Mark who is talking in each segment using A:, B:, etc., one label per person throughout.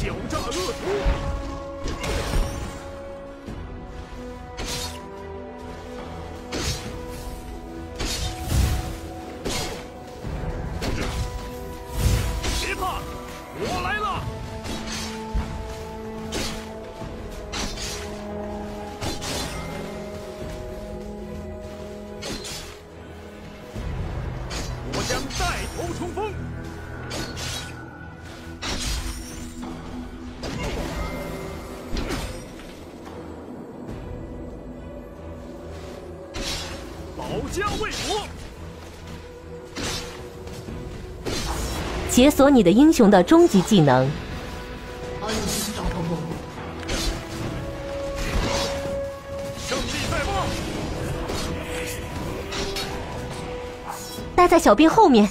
A: 狡诈恶徒！家卫国！
B: 解锁你的英雄的终极技能
C: ，Unstoppable.
A: 胜利在望！
B: 待在小兵后面。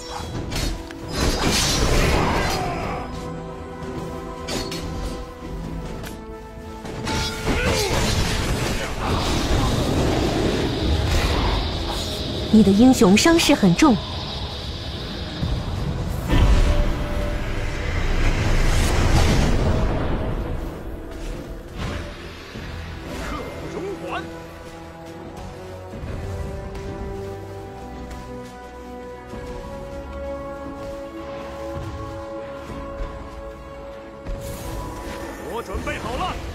B: 你的英雄伤势很重，
A: 刻不容缓！我准备好了。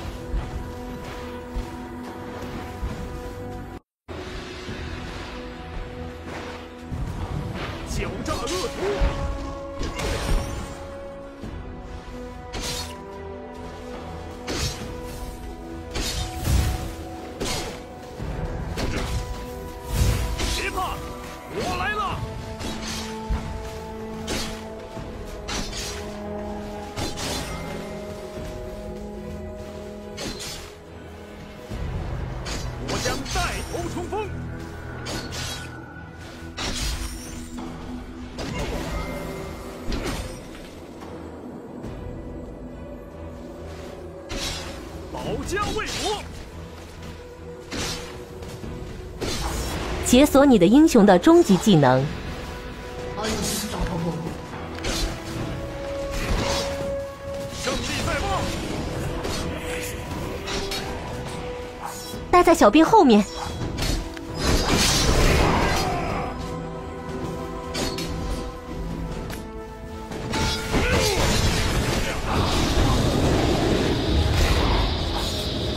A: 家卫国！
B: 解锁你的英雄的终极技能
C: ，Unstoppable.
A: 胜利在望！
B: 待在小兵后面。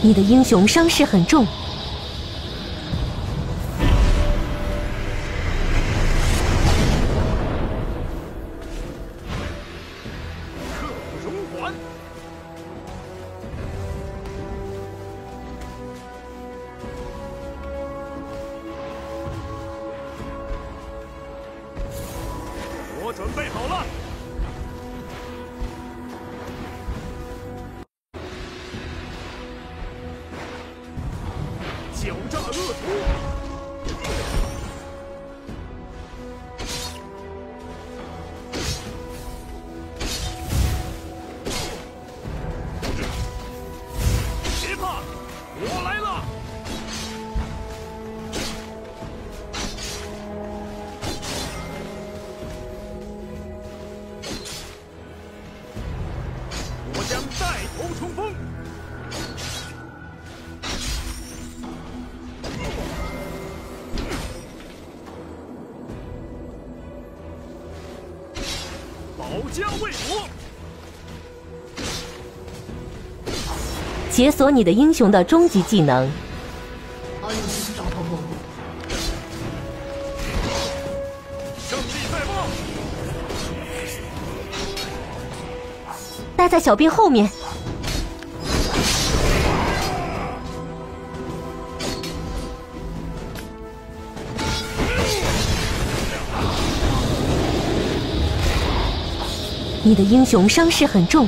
B: 你的英雄伤势很重，
A: 狡诈恶徒！保家卫国！
B: 解锁你的英雄的终极技能
C: ，Unstoppable.
A: 胜利在望！
B: 待在小兵后面。你的英雄伤势很重，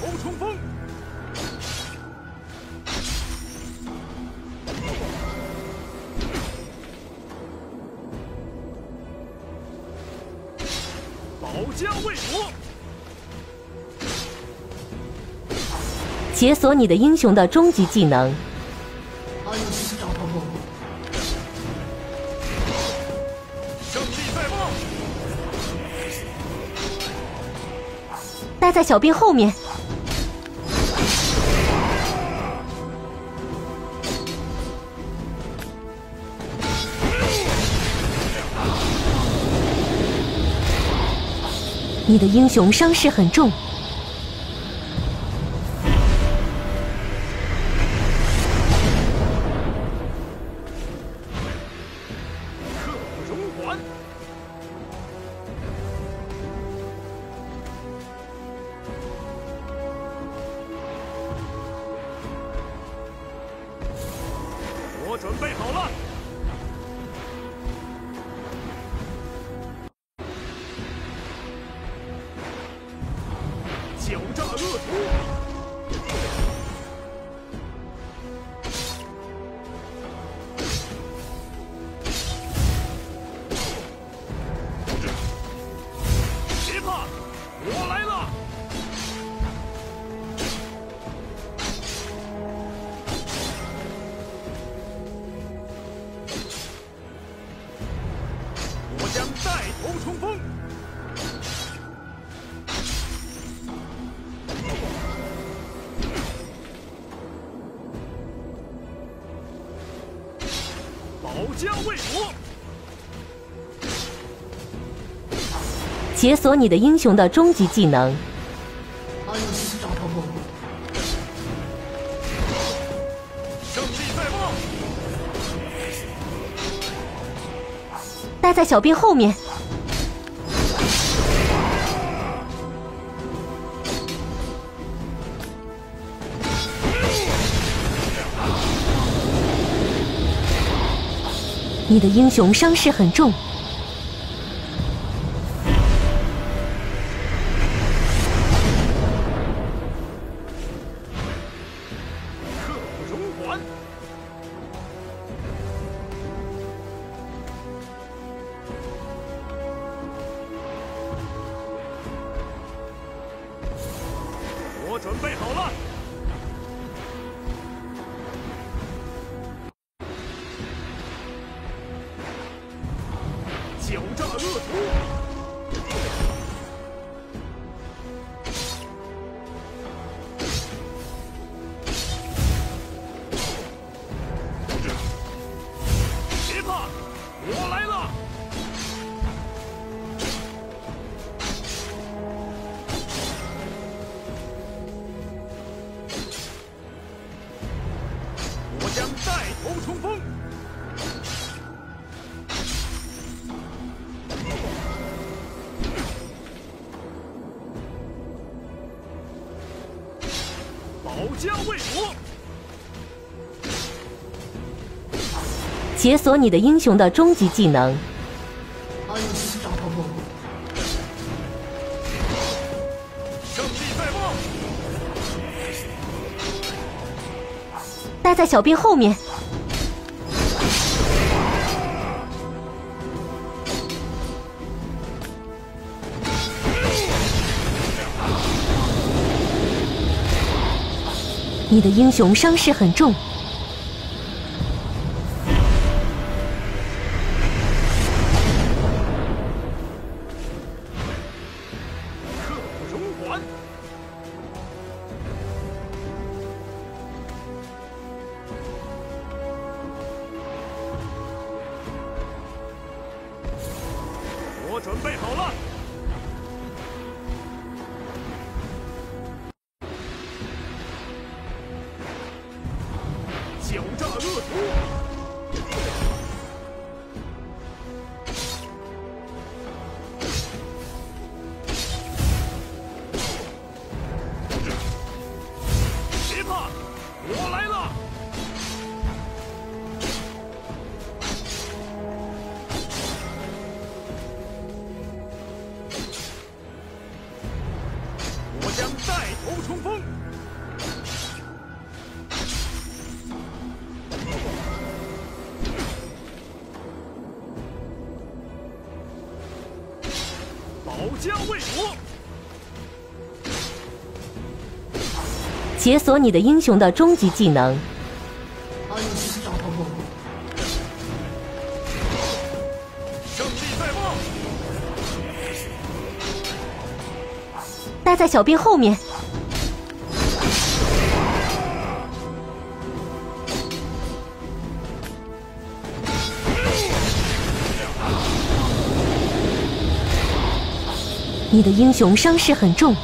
A: 头冲锋！保家卫国！
B: 解锁你的英雄的终极技能。
A: 胜利在望！
B: 待在小兵后面。你的英雄伤势很重，
A: 刻不容缓！我准备好了！我来了！我将带头冲锋！保家卫国！
B: 解锁你的英雄的终极技能。
C: Unstoppable.
A: 胜利在望！
B: 待在小兵后面。你的英雄伤势很重，
A: 狡诈恶毒！别怕，我来了！我将带头冲锋！家卫国！
B: 解锁你的英雄的终极技能。
C: Unstoppable.
A: 胜利在望！
B: 待在小兵后面。你的英雄伤势很重，
A: 刻不容缓！我准备好了！家卫国。
B: 解锁你的英雄的终极技能。
A: 胜利在望！
B: 待在小兵后面。你的英雄伤势很重。